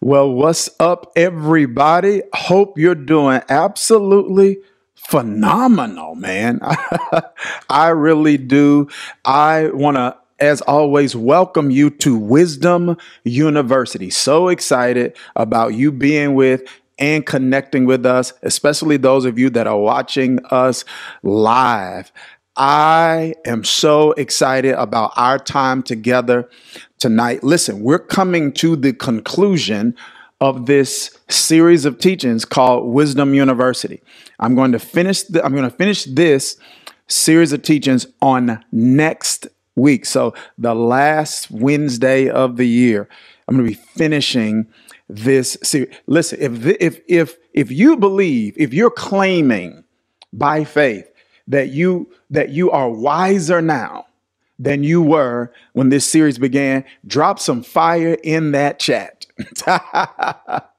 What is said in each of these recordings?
Well, what's up, everybody? Hope you're doing absolutely phenomenal, man. I really do. I want to, as always, welcome you to Wisdom University. So excited about you being with and connecting with us, especially those of you that are watching us live. I am so excited about our time together tonight. Listen, we're coming to the conclusion of this series of teachings called Wisdom University. I'm going to finish the, I'm going to finish this series of teachings on next week. So the last Wednesday of the year, I'm going to be finishing this series. Listen, if if if if you believe, if you're claiming by faith that you that you are wiser now than you were when this series began, drop some fire in that chat.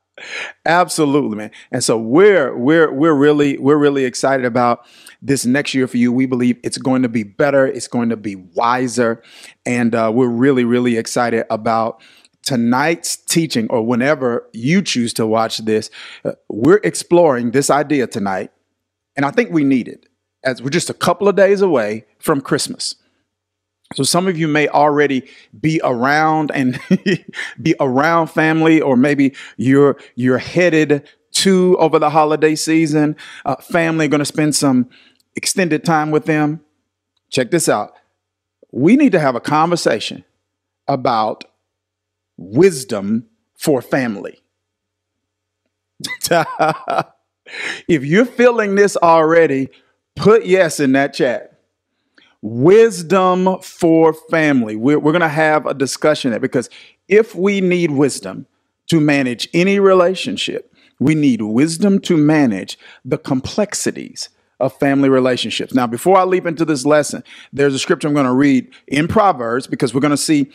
Absolutely, man. And so we're we're we're really we're really excited about this next year for you. We believe it's going to be better. It's going to be wiser, and uh, we're really really excited about tonight's teaching or whenever you choose to watch this. Uh, we're exploring this idea tonight, and I think we need it as we're just a couple of days away from Christmas. So some of you may already be around and be around family, or maybe you're you're headed to over the holiday season. Uh, family going to spend some extended time with them. Check this out. We need to have a conversation about wisdom for family. if you're feeling this already, Put yes in that chat. Wisdom for family. We're, we're going to have a discussion there because if we need wisdom to manage any relationship, we need wisdom to manage the complexities of family relationships. Now, before I leap into this lesson, there's a scripture I'm going to read in Proverbs because we're going to see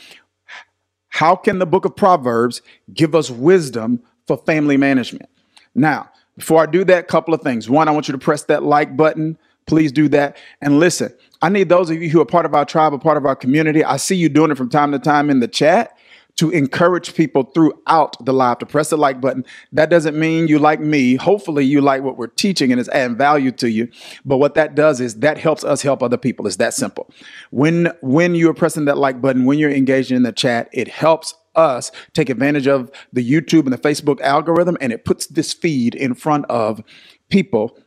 how can the book of Proverbs give us wisdom for family management. Now, before I do that, couple of things. One, I want you to press that like button please do that. And listen, I need those of you who are part of our tribe, a part of our community. I see you doing it from time to time in the chat to encourage people throughout the live to press the like button. That doesn't mean you like me. Hopefully, you like what we're teaching and it's adding value to you. But what that does is that helps us help other people. It's that simple. When when you're pressing that like button, when you're engaging in the chat, it helps us take advantage of the YouTube and the Facebook algorithm, and it puts this feed in front of people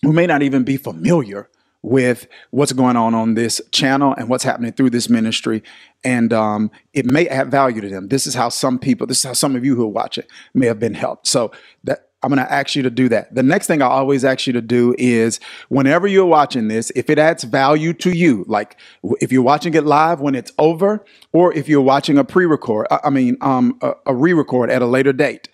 who may not even be familiar with what's going on on this channel and what's happening through this ministry. And um, it may add value to them. This is how some people, this is how some of you who are watching may have been helped. So that I'm going to ask you to do that. The next thing I always ask you to do is whenever you're watching this, if it adds value to you, like if you're watching it live when it's over, or if you're watching a pre-record, I mean, um, a, a re-record at a later date,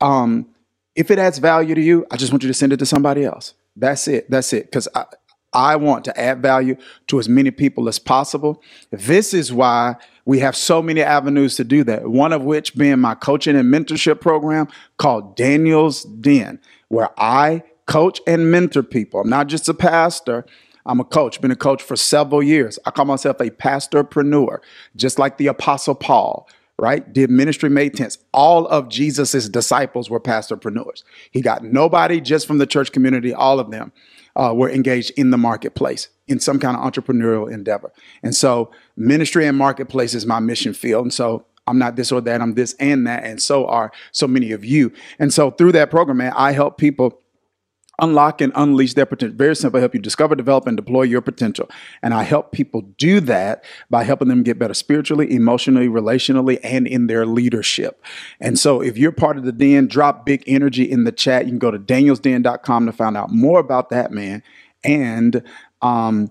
um, if it adds value to you, I just want you to send it to somebody else. That's it. That's it. Because I, I want to add value to as many people as possible. This is why we have so many avenues to do that. One of which being my coaching and mentorship program called Daniel's Den, where I coach and mentor people. I'm not just a pastor. I'm a coach, been a coach for several years. I call myself a pastorpreneur, just like the Apostle Paul right? Did ministry made tents. All of Jesus's disciples were pastorpreneurs. He got nobody just from the church community. All of them uh, were engaged in the marketplace in some kind of entrepreneurial endeavor. And so ministry and marketplace is my mission field. And so I'm not this or that. I'm this and that. And so are so many of you. And so through that program, man, I help people unlock and unleash their potential. Very simple. I help you discover, develop, and deploy your potential. And I help people do that by helping them get better spiritually, emotionally, relationally, and in their leadership. And so if you're part of the den, drop big energy in the chat. You can go to danielsden.com to find out more about that, man. And um,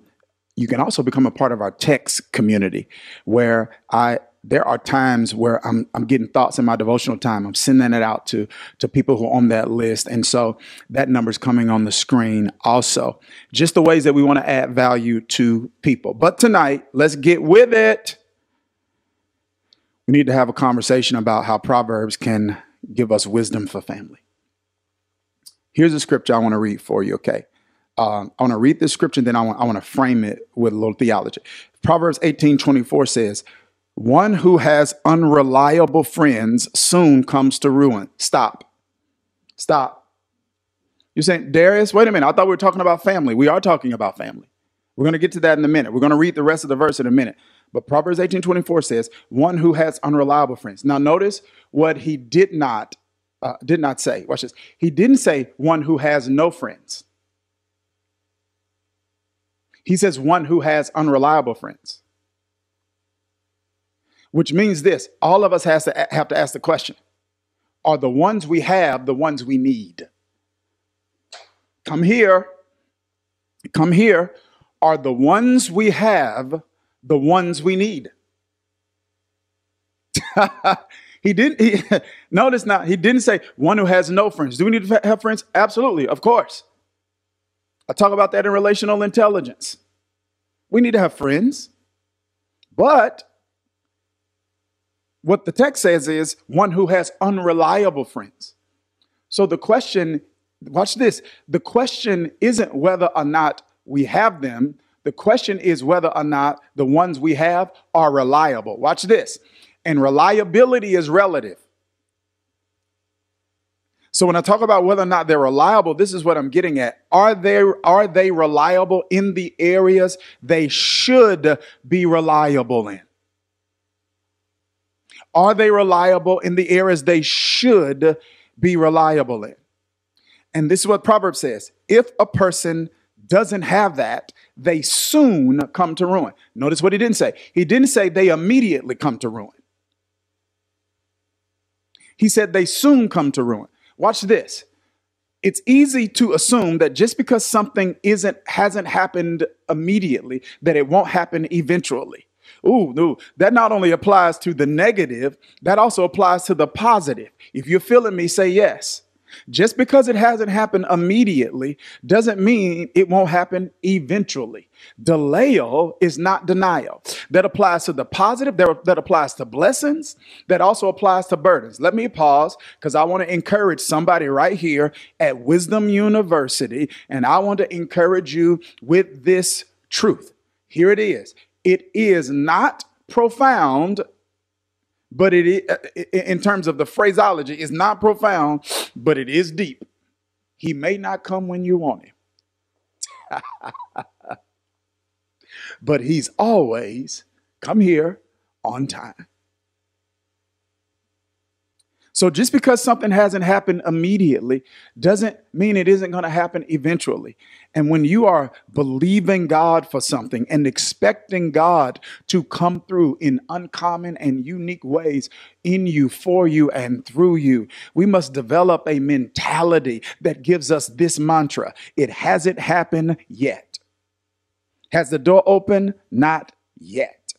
you can also become a part of our text community where I there are times where I'm I'm getting thoughts in my devotional time. I'm sending it out to to people who are on that list, and so that number is coming on the screen also. Just the ways that we want to add value to people. But tonight, let's get with it. We need to have a conversation about how Proverbs can give us wisdom for family. Here's a scripture I want to read for you. Okay. Um, I want to read this scripture, then I want, I want to frame it with a little theology. Proverbs 18 24 says, One who has unreliable friends soon comes to ruin. Stop. Stop. You're saying, Dharius, wait a minute. I thought we were talking about family. We are talking about family. We're going to get to that in a minute. We're going to read the rest of the verse in a minute. But Proverbs 18:24 says, "One who has unreliable friends." Now notice what he did not uh, did not say. Watch this. He didn't say one who has no friends. He says one who has unreliable friends. Which means this, all of us has to have to ask the question, are the ones we have the ones we need? Come here. Come here. Are the ones we have the ones we need? he didn't he, notice now he didn't say one who has no friends do we need to have friends absolutely of course i talk about that in relational intelligence we need to have friends but what the text says is one who has unreliable friends so the question watch this the question isn't whether or not we have them the question is whether or not the ones we have are reliable watch this and reliability is relative. So when I talk about whether or not they're reliable, this is what I'm getting at. Are they are they reliable in the areas they should be reliable in? Are they reliable in the areas they should be reliable in? And this is what Proverbs says. If a person doesn't have that, they soon come to ruin. Notice what he didn't say. He didn't say they immediately come to ruin. He said they soon come to ruin. Watch this. It's easy to assume that just because something isn't hasn't happened immediately, that it won't happen eventually. Ooh, no. that not only applies to the negative, that also applies to the positive. If you're feeling me, say yes. Just because it hasn't happened immediately doesn't mean it won't happen eventually. Delayal is not denial. That applies to the positive, that, that applies to blessings, that also applies to burdens. Let me pause because I want to encourage somebody right here at Wisdom University, and I want to encourage you with this truth. Here it is. It is not profound but it is, uh, in terms of the phraseology, is not profound, but it is deep. He may not come when you want him, but he's always come here on time. So just because something hasn't happened immediately doesn't mean it isn't going to happen eventually. And when you are believing God for something and expecting God to come through in uncommon and unique ways in you, for you, and through you, we must develop a mentality that gives us this mantra it hasn't happened yet. Has the door open? Not yet.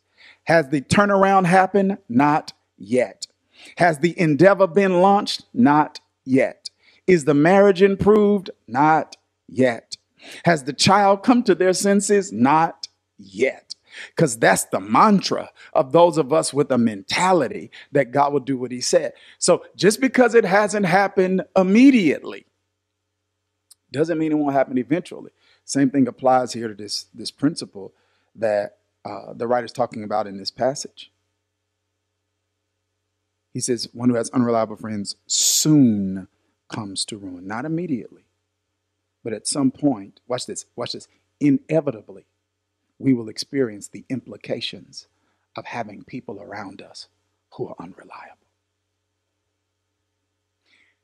Has the turnaround happened? Not yet. Has the endeavor been launched? Not yet. Is the marriage improved? Not yet. Has the child come to their senses? Not yet. Because that's the mantra of those of us with a mentality that God will do what He said. So just because it hasn't happened immediately doesn't mean it won't happen eventually. Same thing applies here to this, this principle that uh, the writer's talking about in this passage. He says, one who has unreliable friends soon comes to ruin, not immediately, but at some point, watch this, watch this, inevitably, we will experience the implications of having people around us who are unreliable.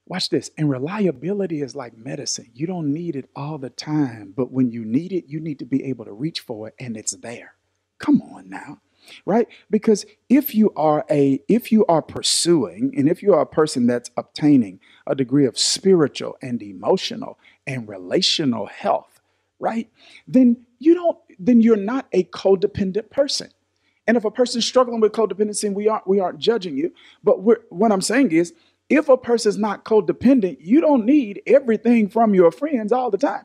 Watch this. And reliability is like medicine. You don't need it all the time, but when you need it, you need to be able to reach for it and it's there. Come on now right? Because if you are a if you are pursuing and if you are a person that's obtaining a degree of spiritual and emotional and relational health right? Then you don't then you're not a codependent person. And if a person's struggling with codependency we aren't we aren't judging you. But what i'm saying is if a person's not codependent you don't need everything from your friends all the time.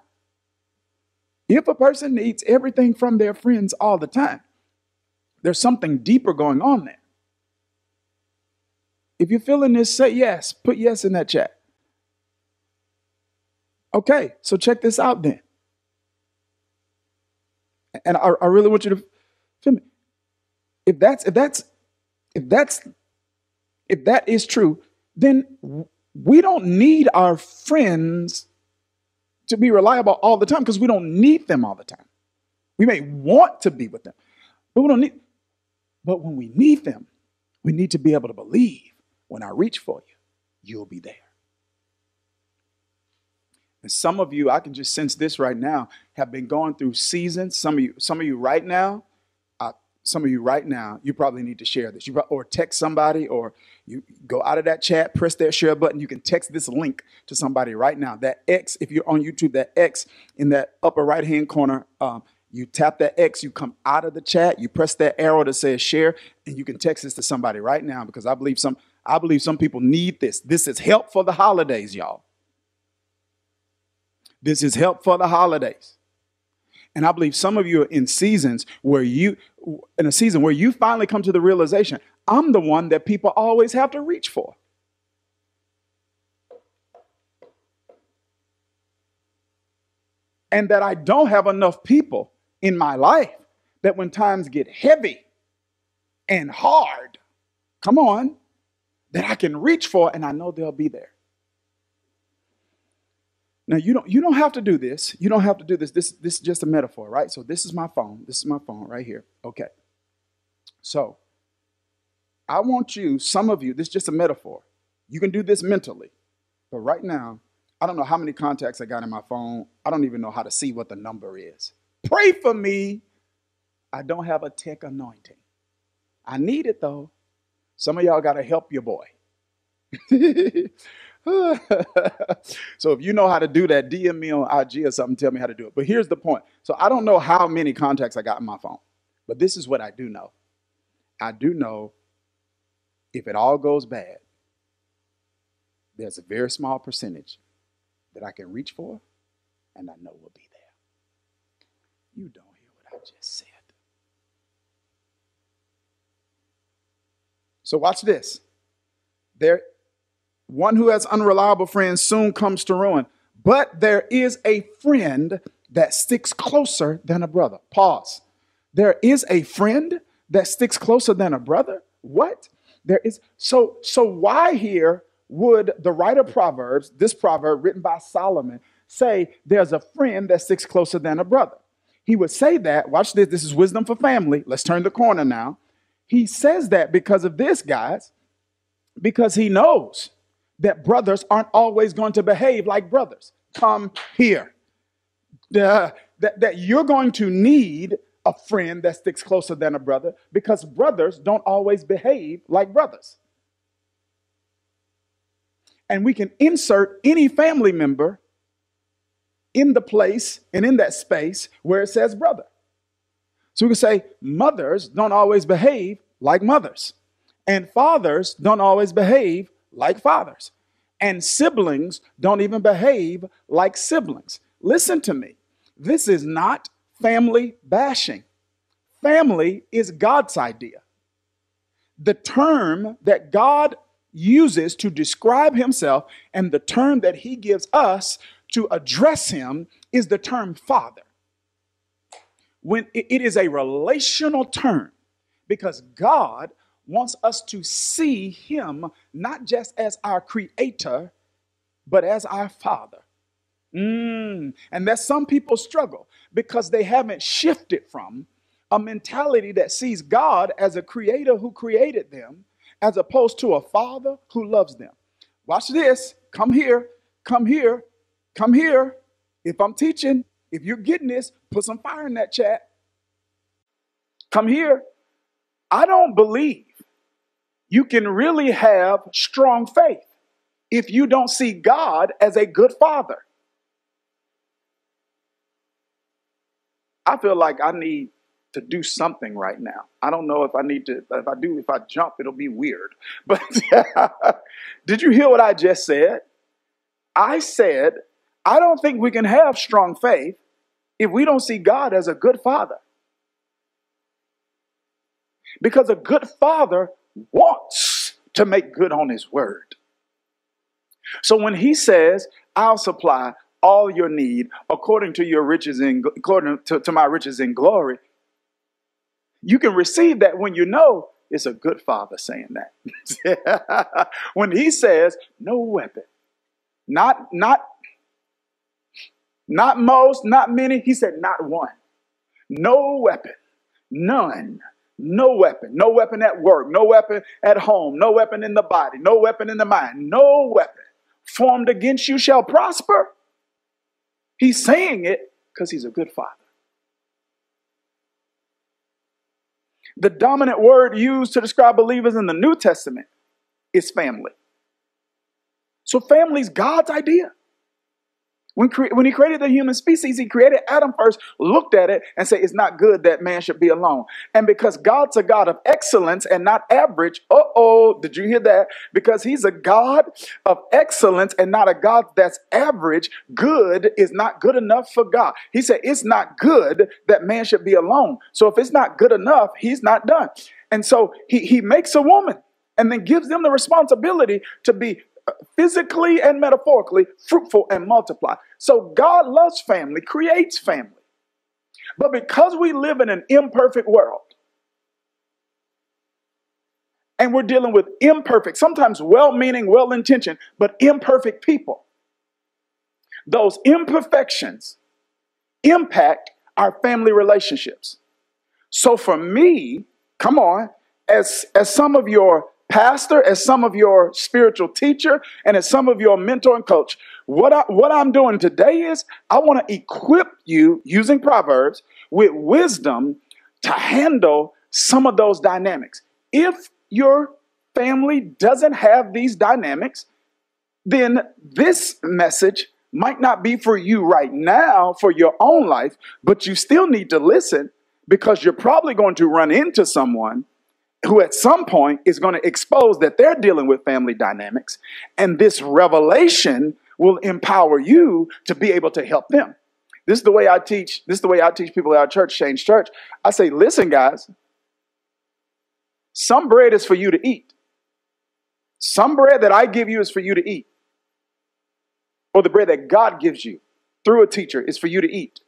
If a person needs everything from their friends all the time there's something deeper going on there. If you're feeling this, say yes. Put yes in that chat. Okay, so check this out then. And I, I really want you to feel me. If that's if that's if that's if that is true, then we don't need our friends to be reliable all the time because we don't need them all the time. We may want to be with them, but we don't need. But when we need them, we need to be able to believe when I reach for you, you'll be there. And some of you, I can just sense this right now, have been going through seasons. Some of you, some of you right now, some of you right now, you probably need to share this. You or text somebody, or you go out of that chat, press that share button. You can text this link to somebody right now. That X, if you're on YouTube, that X in that upper right hand corner. Um, you tap that X, you come out of the chat, you press that arrow that says share, and you can text this to somebody right now because I believe some I believe some people need this. This is help for the holidays, y'all. This is help for the holidays. And I believe some of you are in seasons where you, in a season where you finally come to the realization, I'm the one that people always have to reach for. And that I don't have enough people in my life that when times get heavy and hard, come on, that I can reach for and I know they'll be there. Now you don't you don't have to do this. You don't have to do this. This this is just a metaphor, right? So this is my phone. This is my phone right here. Okay. So I want you, some of you, this is just a metaphor. You can do this mentally. But right now, I don't know how many contacts I got in my phone. I don't even know how to see what the number is. Pray for me. I don't have a tech anointing. I need it though. Some of y'all got to help your boy. so if you know how to do that, DM me on IG or something, tell me how to do it. But here's the point. So I don't know how many contacts I got in my phone, but this is what I do know. I do know if it all goes bad, there's a very small percentage that I can reach for and I know will be there. You don't hear what I just said. So watch this. There one who has unreliable friends soon comes to ruin. But there is a friend that sticks closer than a brother. Pause. There is a friend that sticks closer than a brother? What? There is so so why here would the writer of Proverbs, this proverb written by Solomon, say there's a friend that sticks closer than a brother? He would say that, watch this, this is wisdom for family. Let's turn the corner now. He says that because of this, guys, because he knows that brothers aren't always going to behave like brothers. Come here. That, that you're going to need a friend that sticks closer than a brother because brothers don't always behave like brothers. And we can insert any family member in the place and in that space where it says brother. So we can say mothers don't always behave like mothers, and fathers don't always behave like fathers. And siblings don't even behave like siblings. Listen to me. This is not family bashing. Family is God's idea. The term that God uses to describe himself and the term that he gives us to address him is the term father. When it is a relational term because God wants us to see him not just as our creator, but as our father. Mm. And that some people struggle because they haven't shifted from a mentality that sees God as a creator who created them, as opposed to a father who loves them. Watch this. Come here. Come here. Come here. If I'm teaching, if you're getting this, put some fire in that chat. Come here. I don't believe you can really have strong faith if you don't see God as a good father. I feel like I need to do something right now. I don't know if I need to, if I do, if I jump, it'll be weird. But did you hear what I just said? I said, I don't think we can have strong faith if we don't see God as a good father. Because a good father wants to make good on his word. So when he says, I'll supply all your need according to your riches in according to, to my riches in glory, you can receive that when you know it's a good father saying that. when he says, no weapon, not, not, not most, not many, he said, not one. No weapon, none, no weapon, no weapon at work, no weapon at home, no weapon in the body, no weapon in the mind, no weapon formed against you shall prosper. He's saying it because he's a good father. The dominant word used to describe believers in the New Testament is family. So, family is God's idea. When, cre- when he created the human species, he created Adam first, looked at it, and said, It's not good that man should be alone. And because God's a God of excellence and not average, uh oh, did you hear that? Because he's a God of excellence and not a God that's average, good is not good enough for God. He said, It's not good that man should be alone. So if it's not good enough, he's not done. And so he, he makes a woman and then gives them the responsibility to be physically and metaphorically fruitful and multiply. So God loves family, creates family. But because we live in an imperfect world, and we're dealing with imperfect, sometimes well meaning, well intentioned, but imperfect people, those imperfections impact our family relationships. So for me, come on, as, as some of your pastor, as some of your spiritual teacher, and as some of your mentor and coach, what, I, what I'm doing today is I want to equip you using Proverbs with wisdom to handle some of those dynamics. If your family doesn't have these dynamics, then this message might not be for you right now for your own life, but you still need to listen because you're probably going to run into someone who at some point is going to expose that they're dealing with family dynamics. And this revelation will empower you to be able to help them. This is the way I teach. This is the way I teach people at our church, Change Church. I say, listen, guys, some bread is for you to eat. Some bread that I give you is for you to eat. Or the bread that God gives you through a teacher is for you to eat.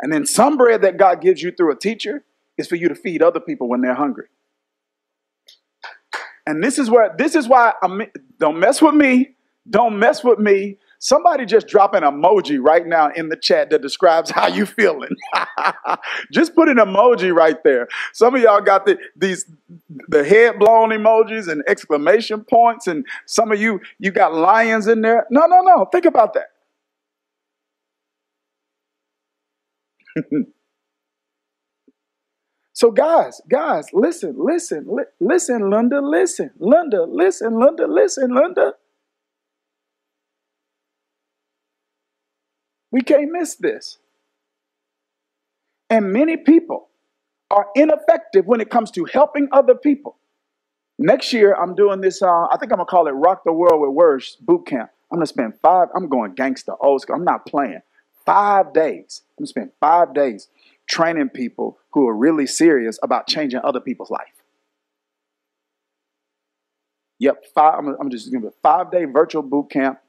And then some bread that God gives you through a teacher is for you to feed other people when they're hungry. And this is where this is why I'm don't mess with me. Don't mess with me. Somebody just drop an emoji right now in the chat that describes how you feeling. just put an emoji right there. Some of y'all got the these the head blown emojis and exclamation points, and some of you you got lions in there. No, no, no. Think about that. So, guys, guys, listen, listen, li- listen, Linda, listen, Linda, listen, Linda, listen, Linda. We can't miss this. And many people are ineffective when it comes to helping other people. Next year, I'm doing this, uh, I think I'm gonna call it Rock the World with Words boot camp. I'm gonna spend five, I'm going gangster, old school. I'm not playing. Five days. I'm gonna spend five days training people who are really serious about changing other people's life. Yep, five, I'm, I'm just going to five day virtual boot camp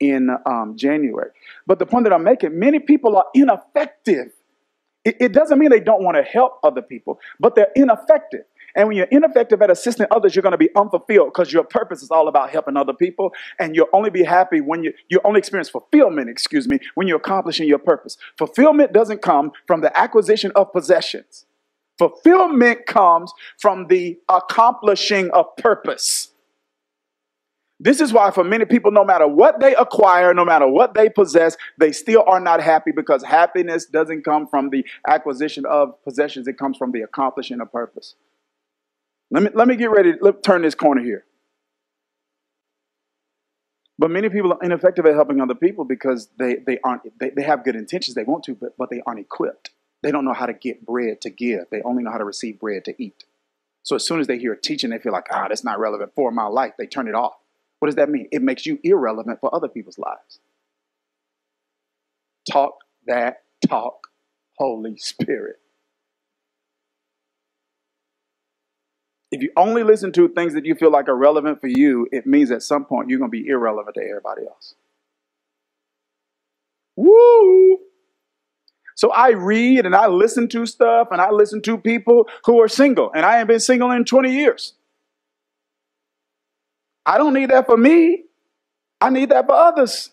in um, January. But the point that I'm making, many people are ineffective. It, it doesn't mean they don't want to help other people, but they're ineffective. And when you're ineffective at assisting others, you're going to be unfulfilled because your purpose is all about helping other people. And you'll only be happy when you, you only experience fulfillment, excuse me, when you're accomplishing your purpose. Fulfillment doesn't come from the acquisition of possessions. Fulfillment comes from the accomplishing of purpose. This is why, for many people, no matter what they acquire, no matter what they possess, they still are not happy because happiness doesn't come from the acquisition of possessions, it comes from the accomplishing of purpose. Let me, let me get ready. Let turn this corner here. But many people are ineffective at helping other people because they, they aren't they, they have good intentions, they want to, but, but they aren't equipped. They don't know how to get bread to give. They only know how to receive bread to eat. So as soon as they hear a teaching, they feel like, ah, that's not relevant for my life. They turn it off. What does that mean? It makes you irrelevant for other people's lives. Talk that talk, Holy Spirit. If you only listen to things that you feel like are relevant for you, it means at some point you're going to be irrelevant to everybody else. Woo! So I read and I listen to stuff and I listen to people who are single, and I ain't been single in 20 years. I don't need that for me, I need that for others.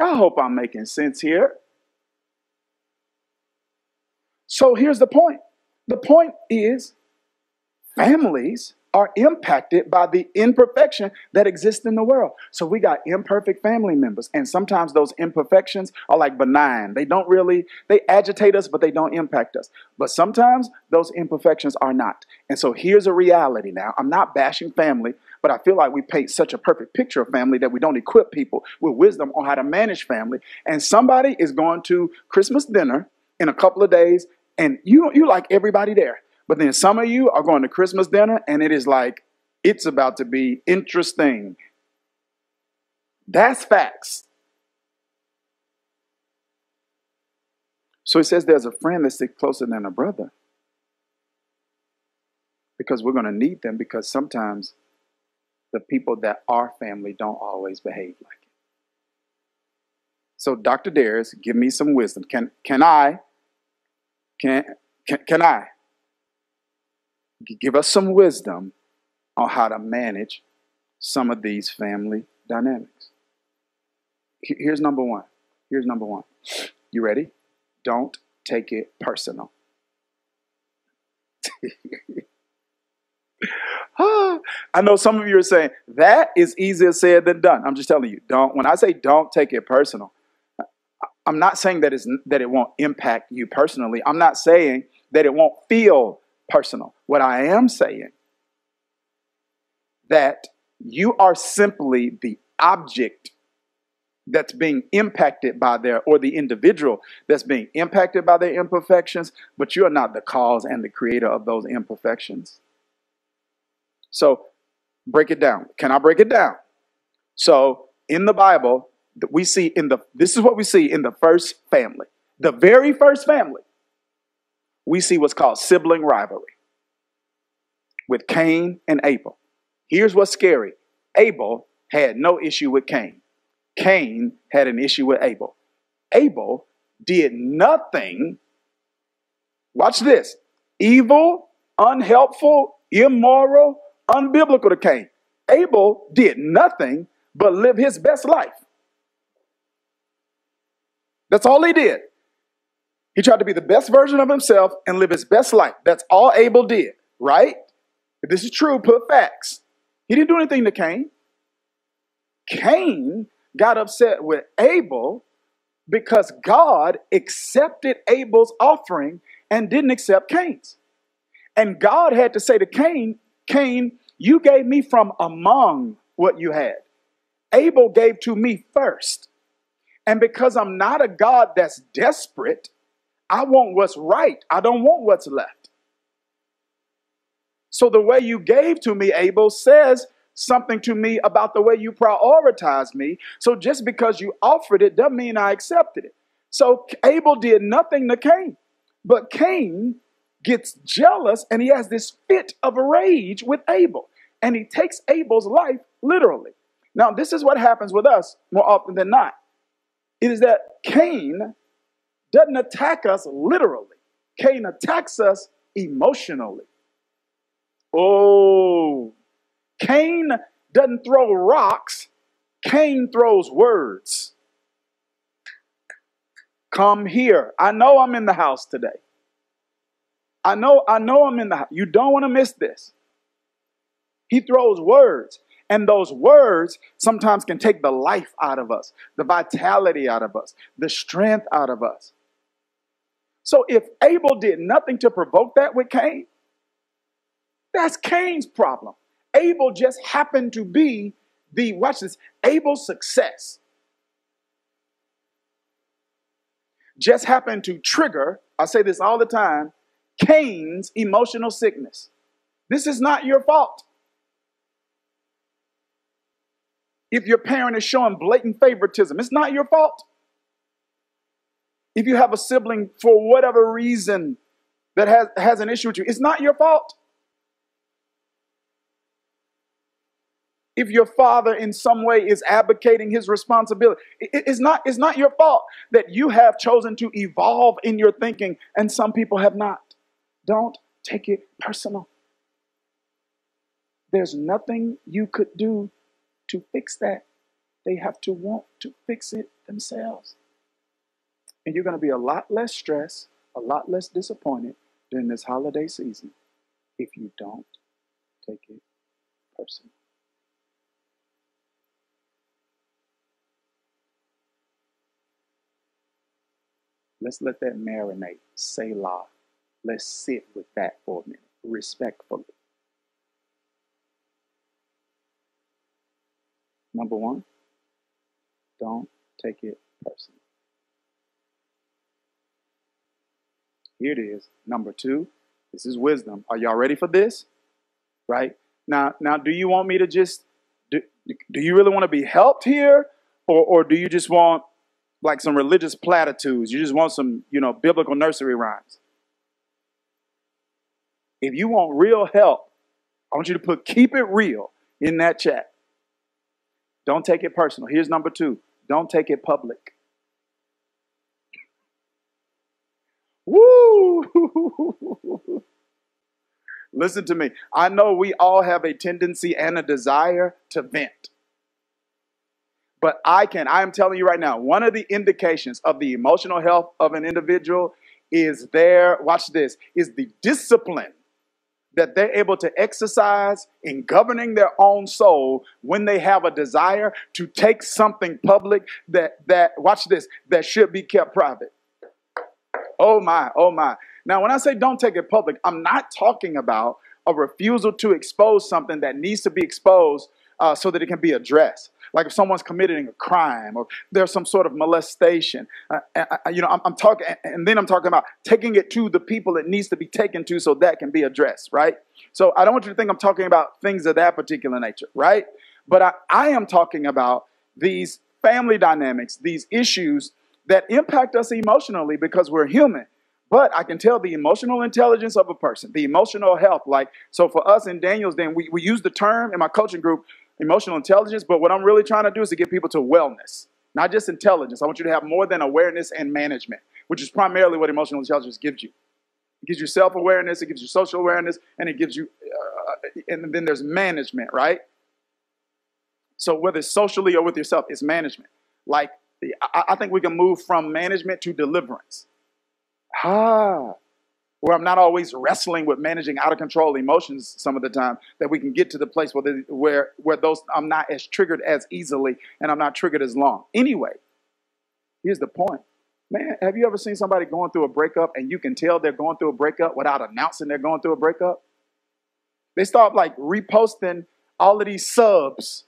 I hope I'm making sense here. So here's the point the point is families are impacted by the imperfection that exists in the world. So we got imperfect family members, and sometimes those imperfections are like benign. They don't really they agitate us, but they don't impact us. But sometimes those imperfections are not. And so here's a reality now. I'm not bashing family, but I feel like we paint such a perfect picture of family that we don't equip people with wisdom on how to manage family. And somebody is going to Christmas dinner in a couple of days, and you you like everybody there. But then some of you are going to Christmas dinner and it is like, it's about to be interesting. That's facts. So he says there's a friend that closer than a brother. Because we're going to need them because sometimes the people that are family don't always behave like it. So Dr. Dharius, give me some wisdom. Can can I can can, can I give us some wisdom on how to manage some of these family dynamics. Here's number one. Here's number one. You ready? Don't take it personal. Ah, I know some of you are saying that is easier said than done. I'm just telling you, don't. When I say don't take it personal, I'm not saying that, that it won't impact you personally. I'm not saying that it won't feel personal. What I am saying that you are simply the object that's being impacted by their or the individual that's being impacted by their imperfections, but you are not the cause and the creator of those imperfections. So break it down. Can I break it down? So in the Bible, we see in the this is what we see in the first family. The very first family we see what's called sibling rivalry with Cain and Abel. Here's what's scary Abel had no issue with Cain, Cain had an issue with Abel. Abel did nothing, watch this, evil, unhelpful, immoral, unbiblical to Cain. Abel did nothing but live his best life. That's all he did. He tried to be the best version of himself and live his best life. That's all Abel did, right? If this is true, put facts. He didn't do anything to Cain. Cain got upset with Abel because God accepted Abel's offering and didn't accept Cain's. And God had to say to Cain, Cain, you gave me from among what you had. Abel gave to me first. And because I'm not a God that's desperate, I want what's right. I don't want what's left. So the way you gave to me, Abel, says something to me about the way you prioritize me. So just because you offered it doesn't mean I accepted it. So Abel did nothing to Cain. But Cain gets jealous and he has this fit of rage with Abel. And he takes Abel's life literally. Now, this is what happens with us more often than not. It is that Cain doesn't attack us literally, Cain attacks us emotionally. Oh, Cain doesn't throw rocks, Cain throws words. Come here. I know I'm in the house today. I know, I know I'm in the house. You don't want to miss this. He throws words. And those words sometimes can take the life out of us, the vitality out of us, the strength out of us. So if Abel did nothing to provoke that with Cain, that's Cain's problem. Abel just happened to be the, watch this, Abel's success just happened to trigger, I say this all the time, Cain's emotional sickness. This is not your fault. If your parent is showing blatant favoritism, it's not your fault. If you have a sibling for whatever reason that has, has an issue with you, it's not your fault. if your father in some way is advocating his responsibility. It's not, it's not your fault that you have chosen to evolve in your thinking and some people have not. Don't take it personal. There's nothing you could do to fix that. They have to want to fix it themselves. And you're going to be a lot less stressed, a lot less disappointed during this holiday season if you don't take it personally. Let's let that marinate. say Selah. Let's sit with that for a minute, respectfully. Number one, don't take it personally. Here it is. Number two, this is wisdom. Are y'all ready for this? Right? Now, now do you want me to just do, do you really want to be helped here? Or, or do you just want like some religious platitudes? You just want some, you know, biblical nursery rhymes. If you want real help, I want you to put keep it real in that chat. Don't take it personal. Here's number two don't take it public. Woo! Listen to me. I know we all have a tendency and a desire to vent. But I can, I am telling you right now, one of the indications of the emotional health of an individual is their, watch this, is the discipline that they're able to exercise in governing their own soul when they have a desire to take something public that that watch this that should be kept private. Oh my oh my. Now when i say don't take it public i'm not talking about a refusal to expose something that needs to be exposed uh, so that it can be addressed like if someone's committing a crime or there's some sort of molestation. Uh, uh, you know, I'm, I'm, talking, and then I'm talking about taking it to the people it needs to be taken to so that can be addressed, right? So I don't want you to think I'm talking about things of that particular nature, right? But I, I am talking about these family dynamics, these issues that impact us emotionally because we're human. But I can tell the emotional intelligence of a person, the emotional health. Like, so for us in Daniel's Den, we, we use the term in my coaching group, emotional intelligence, but what I'm really trying to do is to get people to wellness, not just intelligence. I want you to have more than awareness and management, which is primarily what emotional intelligence gives you. It gives you self awareness, it gives you social awareness, and it gives you, uh, and then there's management, right? So whether it's socially or with yourself, it's management. Like, I, I think we can move from management to deliverance. Ah, where I'm not always wrestling with managing out of control emotions some of the time, that we can get to the place where, the, where, where those I'm not as triggered as easily and I'm not triggered as long. Anyway, here's the point. Man, have you ever seen somebody going through a breakup and you can tell they're going through a breakup without announcing they're going through a breakup? They start like reposting all of these subs,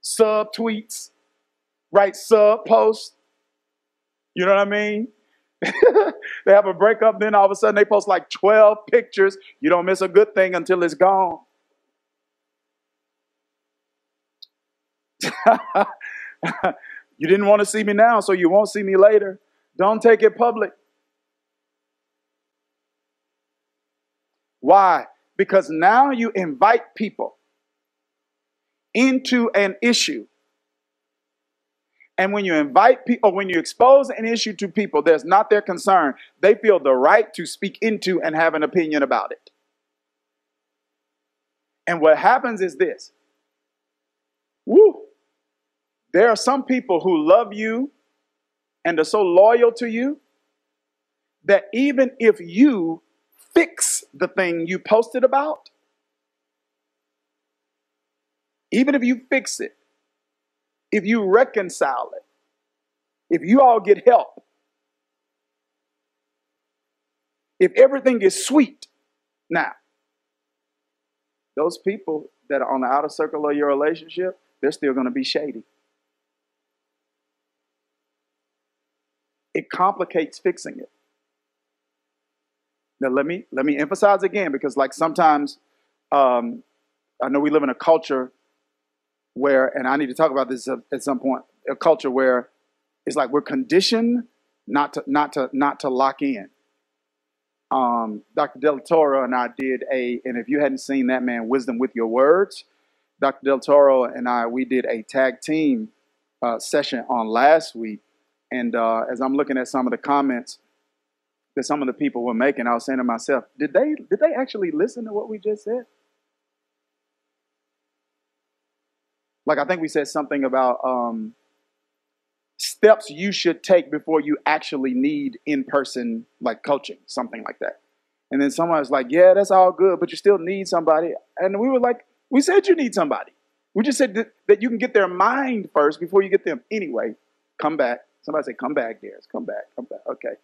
sub tweets, right? Sub posts. You know what I mean? they have a breakup, then all of a sudden they post like 12 pictures. You don't miss a good thing until it's gone. you didn't want to see me now, so you won't see me later. Don't take it public. Why? Because now you invite people into an issue and when you invite people, when you expose an issue to people that's not their concern, they feel the right to speak into and have an opinion about it. And what happens is this. Woo, there are some people who love you and are so loyal to you that even if you fix the thing you posted about, even if you fix it, if you reconcile it, if you all get help, if everything is sweet, now, those people that are on the outer circle of your relationship, they're still going to be shady. It complicates fixing it. Now let me let me emphasize again because like sometimes um, I know we live in a culture where, and I need to talk about this at some point, a culture where it's like we're conditioned not to not to not to lock in. Um, Dr. Del Toro and I did a, and if you hadn't seen that man, Wisdom with Your Words, Dr. Del Toro and I, we did a tag team uh, session on last week. And uh, as I'm looking at some of the comments that some of the people were making, I was saying to myself, did they did they actually listen to what we just said? Like I think we said something about um, steps you should take before you actually need in-person like coaching, something like that. And then someone was like, "Yeah, that's all good, but you still need somebody." And we were like, "We said you need somebody. We just said that, that you can get their mind first before you get them. Anyway, come back. Somebody say, "Come back, Dharius. Come back. Come back." Okay,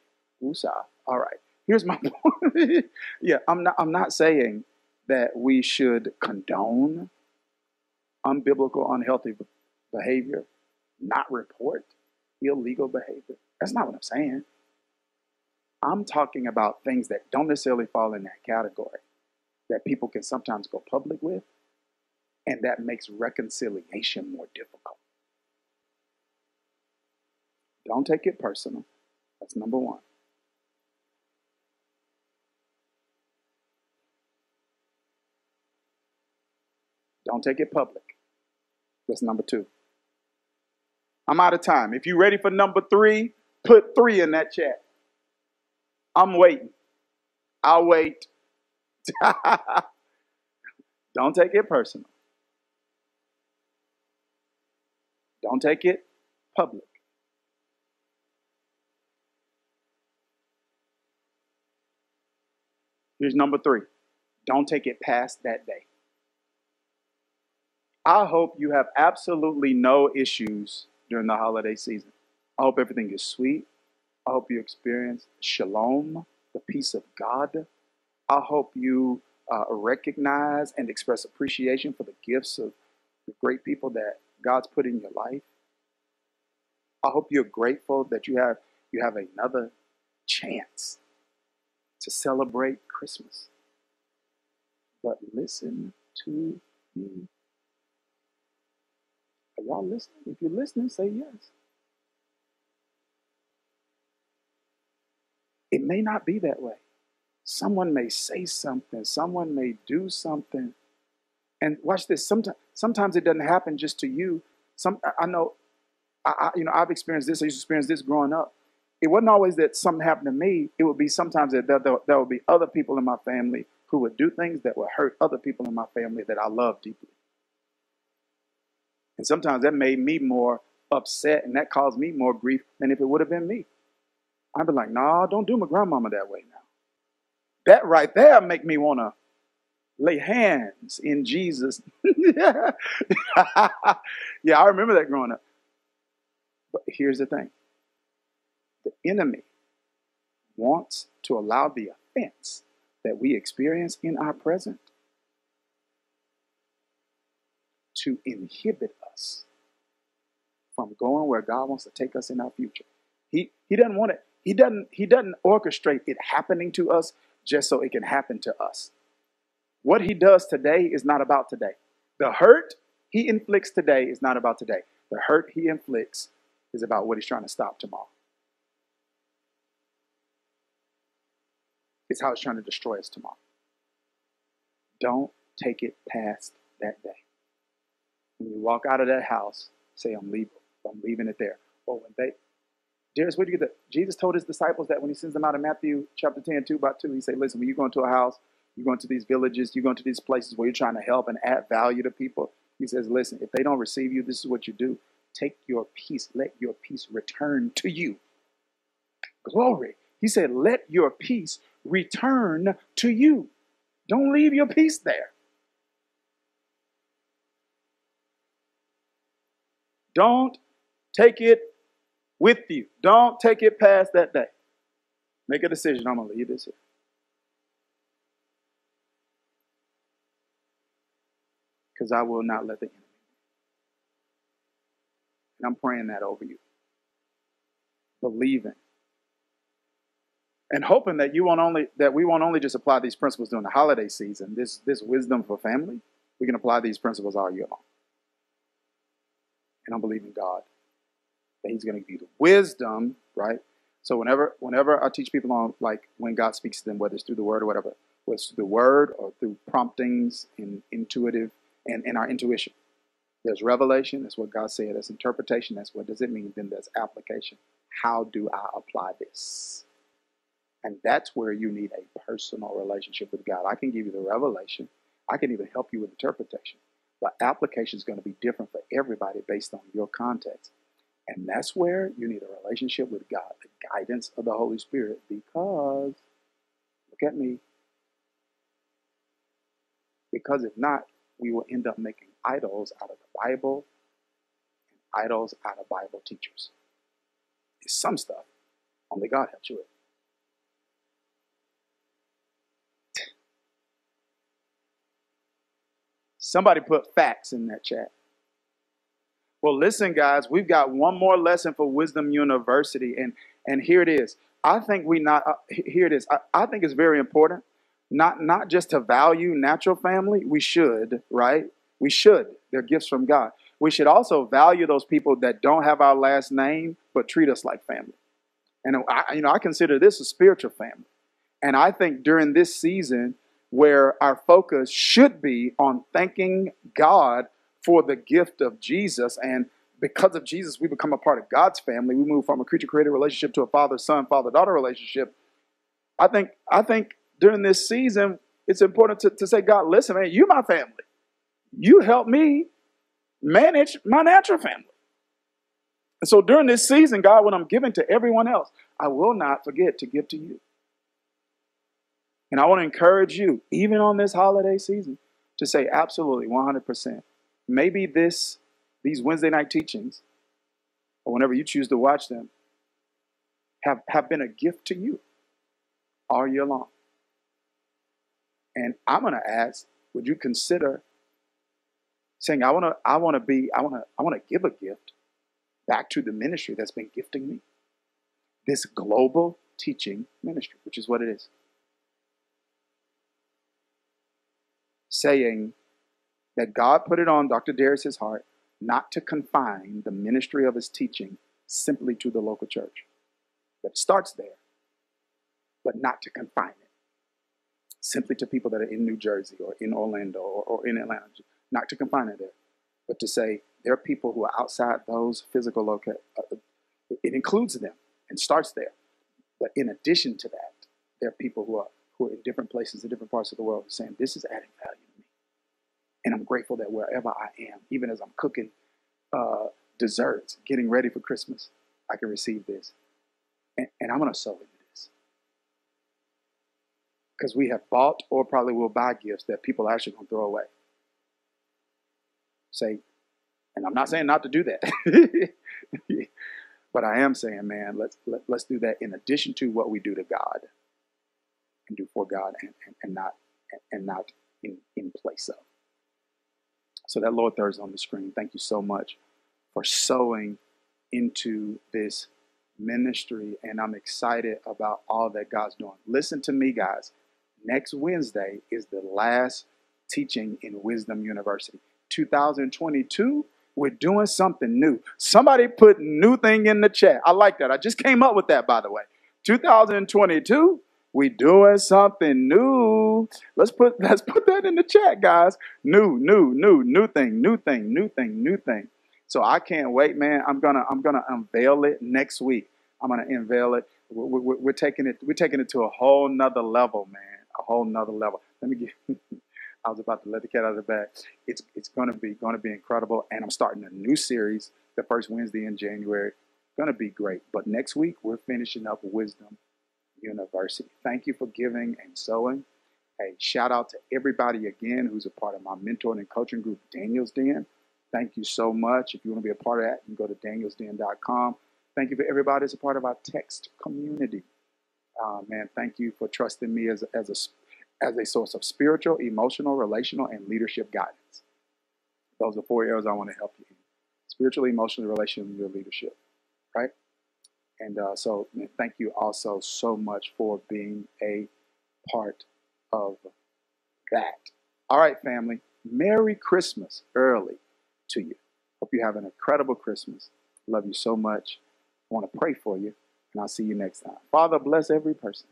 Usa. All right. Here's my point. yeah, I'm not. I'm not saying that we should condone unbiblical, unhealthy behavior, not report illegal behavior. That's not what I'm saying. I'm talking about things that don't necessarily fall in that category that people can sometimes go public with, and that makes reconciliation more difficult. Don't take it personal. That's number one. Don't take it public. That's number two. I'm out of time. If you're ready for number three, put three in that chat. I'm waiting. I'll wait. Don't take it personal. Don't take it public. Here's number three. Don't take it past that day. I hope you have absolutely no issues during the holiday season. I hope everything is sweet. I hope you experience shalom, the peace of God. I hope you uh, recognize and express appreciation for the gifts of the great people that God's put in your life. I hope you're grateful that you have you have another chance to celebrate Christmas. But listen to me. Are y'all listening? If you're listening, say yes. It may not be that way. Someone may say something, someone may do something. And watch this. Sometimes, sometimes it doesn't happen just to you. Some I know, I, you know, I've experienced this. I used to experience this growing up. It wasn't always that something happened to me. It would be sometimes that there, there, there would be other people in my family who would do things that would hurt other people in my family that I love deeply. And sometimes that made me more upset and that caused me more grief than if it would have been me. I'd be like, nah, don't do my grandmama that way now. That right there make me want to lay hands in Jesus. yeah, I remember that growing up. But here's the thing the enemy wants to allow the offense that we experience in our present to inhibit us from going where God wants to take us in our future. He he doesn't want it. He doesn't he doesn't orchestrate it happening to us just so it can happen to us. What he does today is not about today. The hurt he inflicts today is not about today. The hurt he inflicts is about what he's trying to stop tomorrow. It's how he's trying to destroy us tomorrow. Don't take it past that day. When you walk out of that house, say, I'm leaving. I'm leaving it there. Or when they, Dharius, where do you get that? Jesus told his disciples that when he sends them out in Matthew chapter 10, 2 about 2, he said, listen, when you go into a house, you go into these villages, you go into these places where you're trying to help and add value to people. He says, listen, if they don't receive you, this is what you do. Take your peace. Let your peace return to you. Glory. He said, let your peace return to you. Don't leave your peace there. Don't take it with you. Don't take it past that day. Make a decision. I'm going to leave this here. Because I will not let the enemy. And I'm praying that over you. Believing. And hoping that you won't only that we won't only just apply these principles during the holiday season, this this wisdom for family, we can apply these principles all year long and I'm believing God that He's going to give you the wisdom, right? So whenever whenever I teach people on like when God speaks to them, whether it's through the Word or whatever, whether it's through the Word or through promptings and intuitive and, and our intuition. There's revelation, that's what God said. There's interpretation, that's what does it mean. Then there's application. How do I apply this? And that's where you need a personal relationship with God. I can give you the revelation, I can even help you with interpretation. But application is going to be different for everybody based on your context. And that's where you need a relationship with God, the guidance of the Holy Spirit, because, look at me, because if not, we will end up making idols out of the Bible and idols out of Bible teachers. It's some stuff only God helps you with. Somebody put facts in that chat. Well, listen, guys, we've got one more lesson for Wisdom University, and and here it is. I think we not uh, here it is. I, I think it's very important, not not just to value natural family. We should, right? We should. They're gifts from God. We should also value those people that don't have our last name but treat us like family. And I, you know, I consider this a spiritual family. And I think during this season, where our focus should be on thanking God for the gift of Jesus. And because of Jesus, we become a part of God's family. We move from a creature created relationship to a father son, father daughter relationship. I think, I think during this season, it's important to, to say, God, listen, man, you my family. You help me manage my natural family. And so during this season, God, when I'm giving to everyone else, I will not forget to give to you. And I want to encourage you, even on this holiday season, to say absolutely 100% maybe this these Wednesday night teachings, or whenever you choose to watch them, have, have been a gift to you all year long. And I'm gonna ask, would you consider saying, I wanna, I wanna be, I wanna, I wanna give a gift back to the ministry that's been gifting me. This global teaching ministry, which is what it is. Saying, that God put it on Dr. Dharius's heart not to confine the ministry of his teaching simply to the local church. That starts there, but not to confine it simply to people that are in New Jersey or in Orlando or, or in Atlanta, not to confine it there, but to say there are people who are outside those physical locations. Uh, it includes them and starts there. But in addition to that, there are people who are who are in different places in different parts of the world saying this is adding value and I'm grateful that wherever I am, even as I'm cooking uh, desserts, getting ready for Christmas, I can receive this. And, and I'm going to sow into this. Because we have bought or probably will buy gifts that people are actually going to throw away. Say, and I'm not saying not to do that. but I am saying, man, let's let, us let us do that in addition to what we do to God and do for God and, and, and not and not in, in place of. So that Lord Thursday on the screen. Thank you so much for sowing into this ministry, and I'm excited about all that God's doing. Listen to me, guys. Next Wednesday is the last teaching in Wisdom University. 2022, we're doing something new. Somebody put new thing in the chat. I like that. I just came up with that, by the way. 2022, we doing something new. Let's put let's put that in the chat, guys. New, new, new, new thing, new thing, new thing, new thing. So I can't wait, man. I'm gonna I'm gonna unveil it next week. I'm gonna unveil it. We're, we're, we're taking it we're taking it to a whole nother level, man. A whole nother level. Let me get. I was about to let the cat out of the bag. It's it's gonna be gonna be incredible, and I'm starting a new series the first Wednesday in January. Gonna be great. But next week we're finishing up wisdom University. Thank you for giving and sowing. A shout out to everybody again who's a part of my mentoring and coaching group, Daniel's Den. Thank you so much. If you want to be a part of that, you can go to danielsden.com. Thank you for everybody that's a part of our text community. Uh, man, thank you for trusting me as, as, a, as a source of spiritual, emotional, relational, and leadership guidance. Those are four areas I want to help you in spiritual, emotional, relational, and your leadership, right? And uh, so, thank you also so much for being a part of that. All right, family. Merry Christmas early to you. Hope you have an incredible Christmas. Love you so much. I want to pray for you, and I'll see you next time. Father, bless every person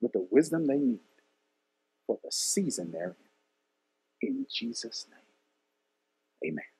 with the wisdom they need for the season they're in. In In Jesus' name, amen.